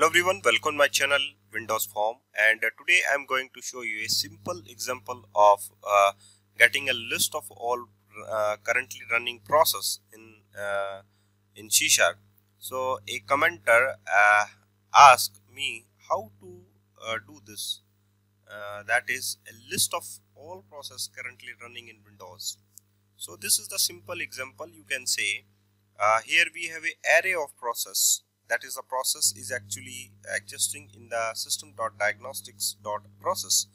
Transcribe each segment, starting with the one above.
Hello everyone, welcome my channel Windows Form and uh, today I am going to show you a simple example of uh, getting a list of all uh, currently running process in uh, in C Sharp. So a commenter uh, asked me how to uh, do this. that is a list of all process currently running in Windows. So this is the simple example you can say here we have a array of process that is the process is actually existing in the system.diagnostics.process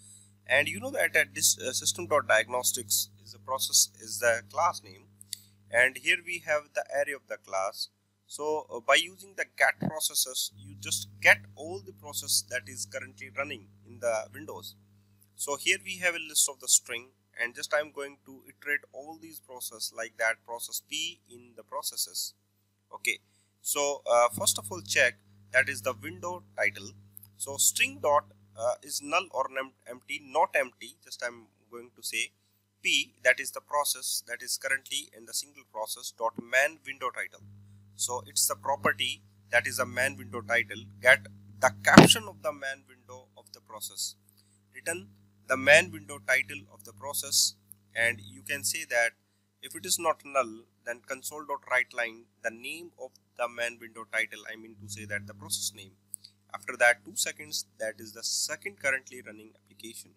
and you know that at this uh, system.diagnostics is the process is the class name. And here we have the array of the class. So uh, by using the get processes you just get all the process that is currently running in the windows. So here we have a list of the string and just I'm going to iterate all these process like that process P in the processes. Okay so uh, first of all check that is the window title. So string dot uh, is null or empty, not empty. Just I'm going to say p that is the process that is currently in the single process dot main window title. So it's the property that is a main window title. Get the caption of the main window of the process. Return the main window title of the process and you can say that if it is not null then console.writeLine the name of the main window title I mean to say that the process name. After that two seconds that is the second currently running application.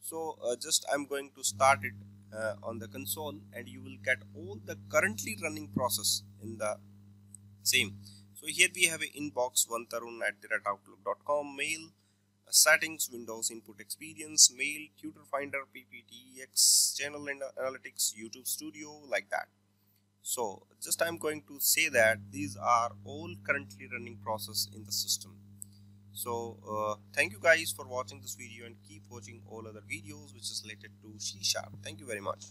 So uh, just I'm going to start it uh, on the console and you will get all the currently running process in the same. So here we have a inbox one tarun at the outlook.com mail settings windows input experience mail tutor finder pptx channel analytics youtube studio like that so just i'm going to say that these are all currently running process in the system. So uh, thank you guys for watching this video and keep watching all other videos which is related to c sharp. Thank you very much